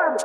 God.